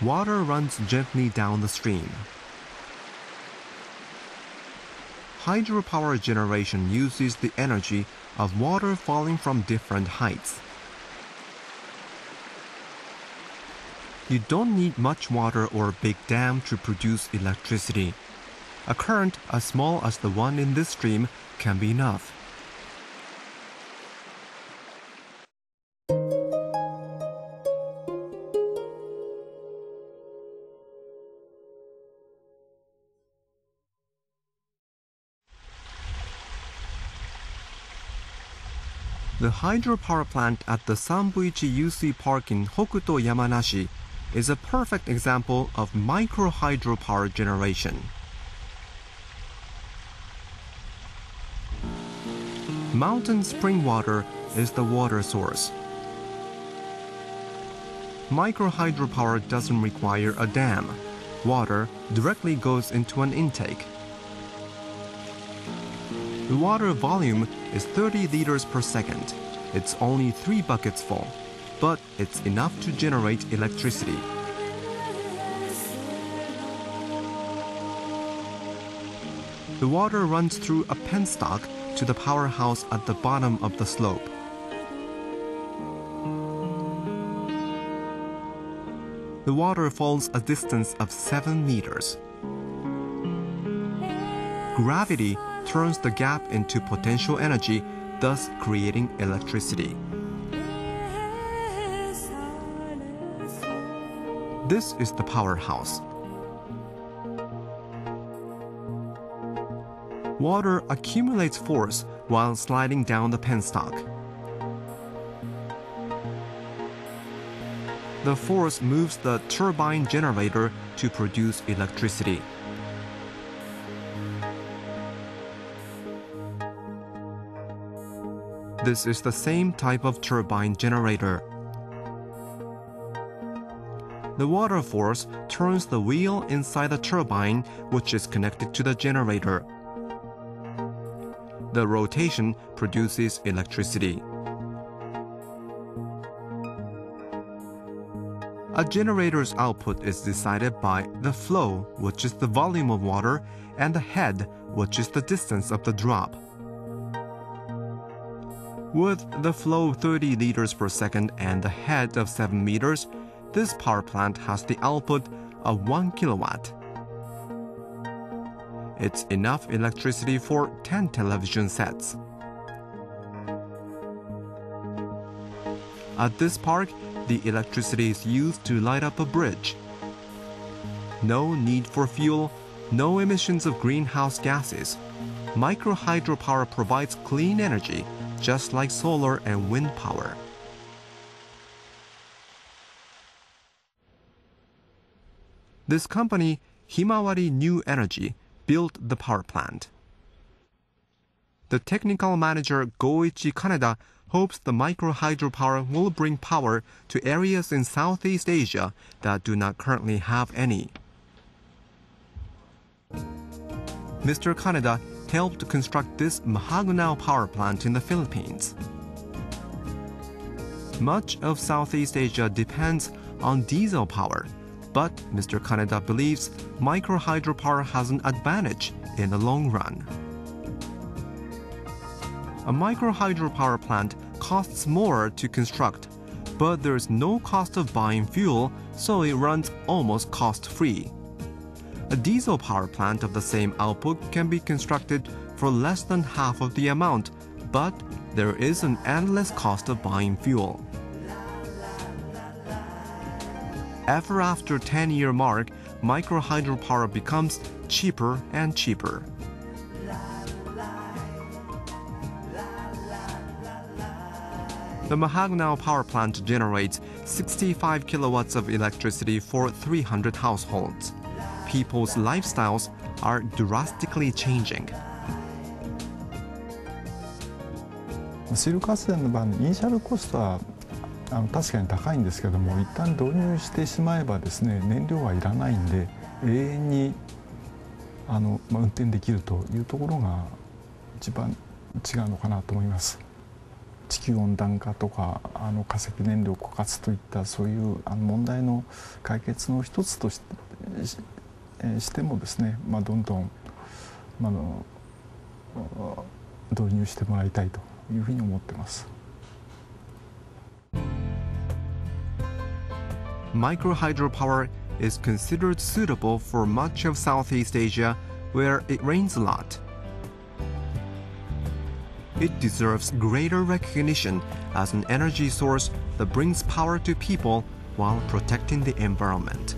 water runs gently down the stream. Hydropower generation uses the energy of water falling from different heights. You don't need much water or a big dam to produce electricity. A current as small as the one in this stream can be enough. The hydropower plant at the Sanbuichi Yusui Park in Hokuto, Yamanashi is a perfect example of micro hydropower generation. Mountain spring water is the water source. Micro hydropower doesn't require a dam. Water directly goes into an intake. The water volume is 30 liters per second. It's only three buckets full, but it's enough to generate electricity. The water runs through a penstock to the powerhouse at the bottom of the slope. The water falls a distance of 7 meters. Gravity turns the gap into potential energy, thus creating electricity. This is the powerhouse. Water accumulates force while sliding down the penstock. The force moves the turbine generator to produce electricity. This is the same type of turbine generator. The water force turns the wheel inside the turbine, which is connected to the generator. The rotation produces electricity. A generator's output is decided by the flow, which is the volume of water, and the head, which is the distance of the drop. With the flow of 30 liters per second and the head of 7 meters, this power plant has the output of 1 kilowatt. It's enough electricity for 10 television sets. At this park, the electricity is used to light up a bridge. No need for fuel, no emissions of greenhouse gases. Micro hydropower provides clean energy, just like solar and wind power. This company, Himawari New Energy, built the power plant. The technical manager Goichi Kaneda hopes the micro hydropower will bring power to areas in Southeast Asia that do not currently have any. Mr. Kaneda helped to construct this Mahagunao power plant in the Philippines. Much of Southeast Asia depends on diesel power, but Mr. Kaneda believes micro hydropower has an advantage in the long run. A micro hydropower plant costs more to construct, but there is no cost of buying fuel, so it runs almost cost free. A diesel power plant of the same output can be constructed for less than half of the amount, but there is an endless cost of buying fuel. Ever after 10 year mark, micro hydropower becomes cheaper and cheaper. The Mahagunao power plant generates 65 kilowatts of electricity for 300 households. People's lifestyles are drastically changing. 水力発電の場合イニシャルコストはあの確かに高いんですけども一旦導入してしまえばですね燃料はいらないんで永遠にあの、まあ、運転できるというところが一番違うのかなと思います。地球温暖化とかあの化石燃料枯渇といったそういうあの問題の解決の一つとしてしてもですね、まあ、どんどん、まあの導入してもらいたいというふうに思ってます。Micro hydropower is considered suitable for much of Southeast Asia where it rains a lot. It deserves greater recognition as an energy source that brings power to people while protecting the environment.